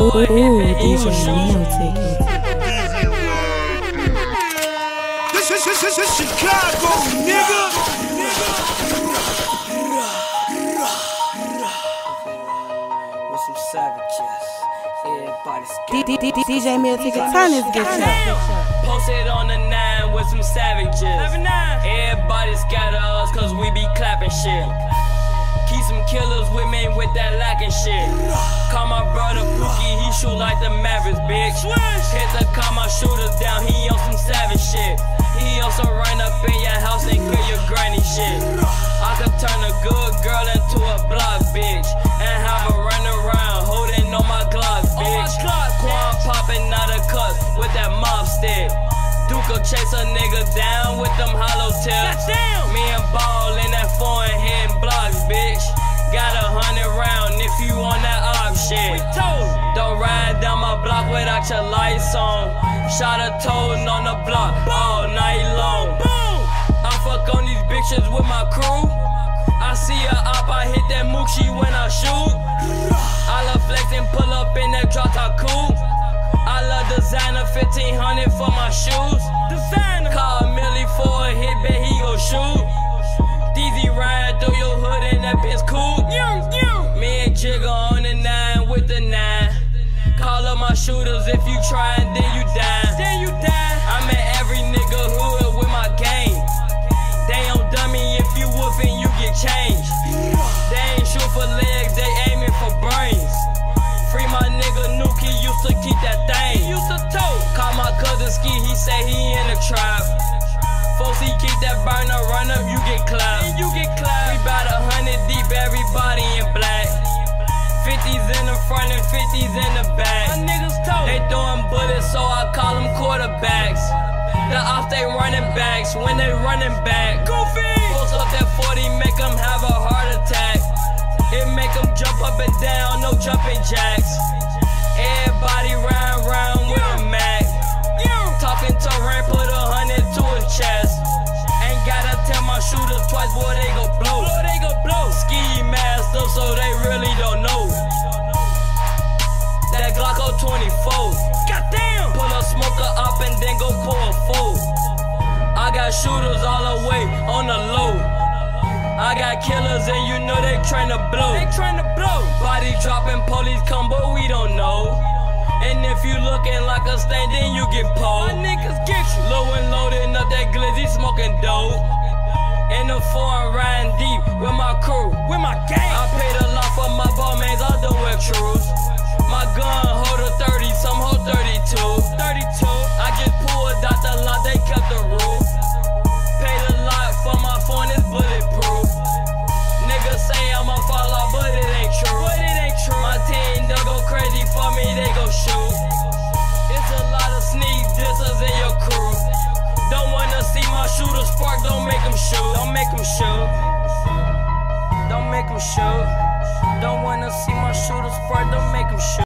Ooh, bet he DJ gon' Neil ticket. This is this, this, this Chicago, nigga. With some savages, everybody's DJ Meal ticket. Turn this bitch up. Posted on the nine with some savages. Everybody scatter us cause we be clapping shit. Keep some killers with me with that lacking shit. Call my brother Pookie, he shoot like the Mavericks, bitch. Hit the call my shooters down, he on some savage shit. He also run up in your house and kill your granny shit. I could turn a good girl into a block, bitch. And have her run around holding on my Glock, bitch. Quan popping out of cuts with that mob stick. Duke chase a nigga down with them hollow tips. Me and Ball in that foreign hitting without your lights on. Shot a toad on the block all night long. I fuck on these bitches with my crew. I see a op, I hit that moochie when I shoot. I love flexing, pull up in that drop top coupe. I love designer 1500 for my shoes. Designer. Call Millie for a hit, bet he gon' shoot. My shooters if you try and then you die. Then you die. I'm in every nigga hood with my gang. They on dummy if you woofing, you get changed. They ain't shoot for legs, they aiming for brains. Free my nigga Nuki used to keep that thing. He used to tote. Call my cousin Ski, he say he in the trap. Folks, he keep that burner, run up, you get clapped. you get clapped. We bout a hundred deep, everybody in black. 50s in the front and 50s in the back. So I call them quarterbacks. The off they running backs when they running back. Goofy! Pulls up that 40, make them have a heart attack. It make them jump up and down, no jumping jacks. Everybody round round with a Mac. Talking to Ren, put a hundred to his chest. Ain't gotta tell my shooters twice, boy, they gon' blow. they gon' blow. Ski mask up, so they really don't know. That Glocko 24. A smoker up and then go pour a four. I got shooters all the way on the low. I got killers and you know they tryna blow. They tryna blow. Body dropping, police come, but we don't know. And if you looking like a stain, then you get pulled. My niggas get you. Low and loading up that glizzy, smoking dope. In the foreign riding deep with my crew, with my gang. I paid a lot Say I'ma fall off, but it ain't true. But it ain't true. My team, they'll go crazy for me, they go shoot. It's a lot of sneak dissers in your crew. Don't wanna see my shooter spark, don't make them shoot. Don't make them shoot. Don't make them shoot. Don't wanna see my shooter spark, don't make them shoot.